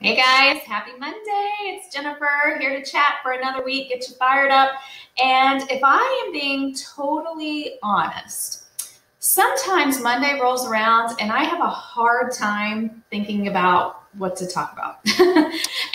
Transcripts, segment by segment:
Hey guys, happy Monday. It's Jennifer here to chat for another week, get you fired up. And if I am being totally honest, sometimes Monday rolls around and I have a hard time thinking about what to talk about.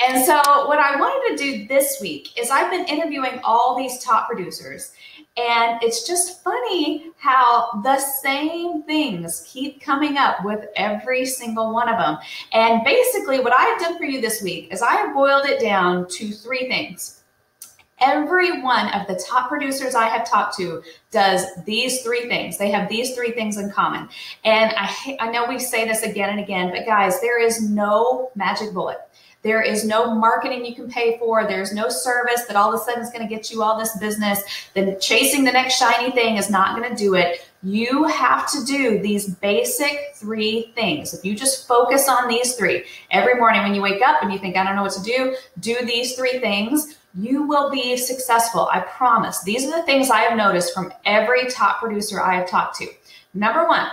and so, what I wanted to do this week is I've been interviewing all these top producers, and it's just funny how the same things keep coming up with every single one of them. And basically, what I've done for you this week is I have boiled it down to three things. Every one of the top producers I have talked to does these three things. They have these three things in common. And I, I know we say this again and again, but guys, there is no magic bullet. There is no marketing you can pay for. There's no service that all of a sudden is going to get you all this business. Then chasing the next shiny thing is not going to do it. You have to do these basic three things. If you just focus on these three every morning when you wake up and you think, I don't know what to do, do these three things. You will be successful. I promise. These are the things I have noticed from every top producer I have talked to. Number one,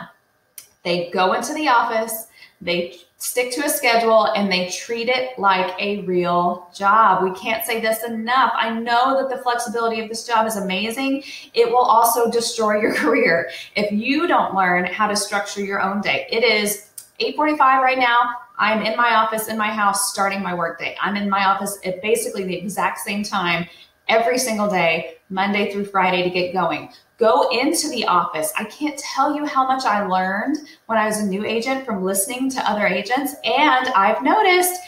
they go into the office, they stick to a schedule and they treat it like a real job. We can't say this enough. I know that the flexibility of this job is amazing. It will also destroy your career if you don't learn how to structure your own day. It is 8:45 right now. I'm in my office in my house starting my workday. I'm in my office at basically the exact same time every single day, Monday through Friday to get going go into the office. I can't tell you how much I learned when I was a new agent from listening to other agents. And I've noticed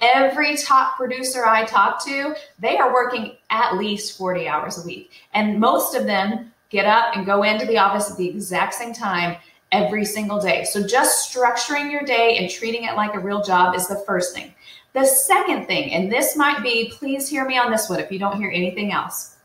every top producer I talk to, they are working at least 40 hours a week. And most of them get up and go into the office at the exact same time every single day. So just structuring your day and treating it like a real job is the first thing. The second thing, and this might be, please hear me on this one if you don't hear anything else.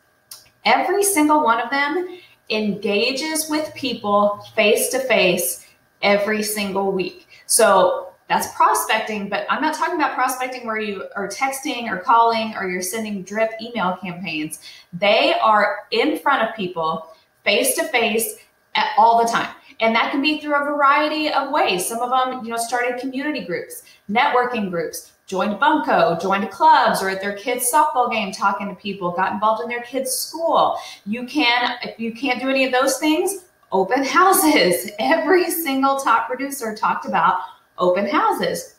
Every single one of them engages with people face to face every single week. So that's prospecting, but I'm not talking about prospecting where you are texting or calling or you're sending drip email campaigns. They are in front of people face to face all the time. And that can be through a variety of ways. Some of them, you know, started community groups, networking groups, joined Bunko, joined clubs, or at their kids' softball game talking to people, got involved in their kids' school. You can, if you can't do any of those things, open houses. Every single top producer talked about open houses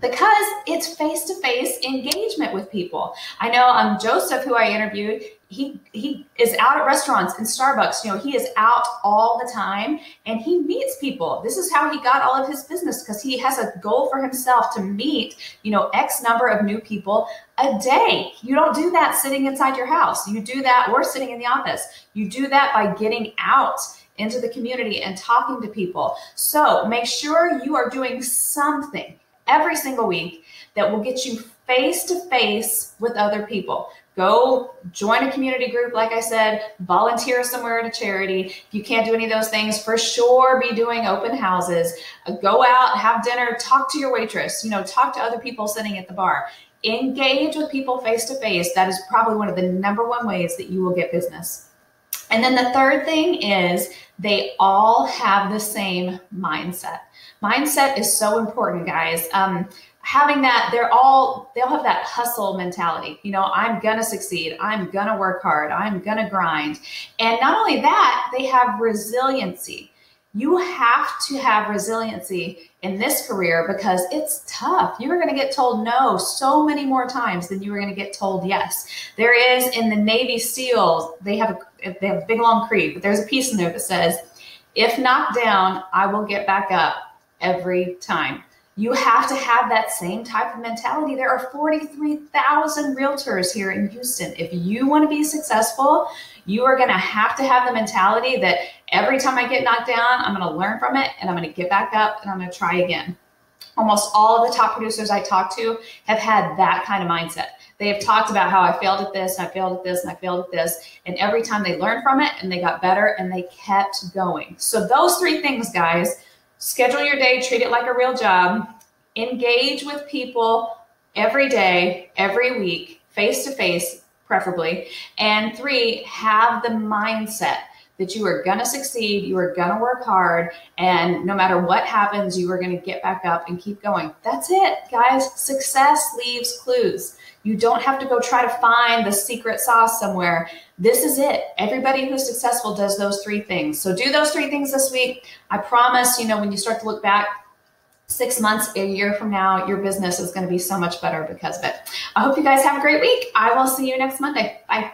because it's face-to-face engagement with people. I know um, Joseph, who I interviewed, he he is out at restaurants and Starbucks. You know, he is out all the time and he meets people. This is how he got all of his business because he has a goal for himself to meet, you know, X number of new people a day. You don't do that sitting inside your house. You do that or sitting in the office. You do that by getting out into the community and talking to people. So make sure you are doing something every single week that will get you face to face with other people. Go join a community group, like I said, volunteer somewhere at a charity. If you can't do any of those things, for sure be doing open houses. Uh, go out, have dinner, talk to your waitress, you know, talk to other people sitting at the bar. Engage with people face to face. That is probably one of the number one ways that you will get business. And then the third thing is they all have the same mindset. Mindset is so important, guys. Um, having that, they're all, they'll have that hustle mentality. You know, I'm to succeed. I'm to work hard. I'm to grind. And not only that, they have resiliency. You have to have resiliency in this career because it's tough. You are going to get told no so many more times than you are going to get told yes. There is in the Navy SEALs, they have a, they have a big long creed, but there's a piece in there that says, if knocked down, I will get back up every time. You have to have that same type of mentality. There are 43,000 realtors here in Houston. If you want to be successful, you are going to have to have the mentality that every time I get knocked down, I'm going to learn from it and I'm going to get back up and I'm going to try again. Almost all of the top producers I talk to have had that kind of mindset. They have talked about how I failed at this and I failed at this and I failed at this. And every time they learned from it and they got better and they kept going. So, those three things, guys, schedule your day, treat it like a real job, engage with people every day, every week, face to face, preferably. And three, have the mindset that you are going to succeed, you are going to work hard, and no matter what happens, you are going to get back up and keep going. That's it, guys. Success leaves clues. You don't have to go try to find the secret sauce somewhere. This is it. Everybody who's successful does those three things. So do those three things this week. I promise, you know, when you start to look back, six months, a year from now, your business is going to be so much better because of it. I hope you guys have a great week. I will see you next Monday. Bye.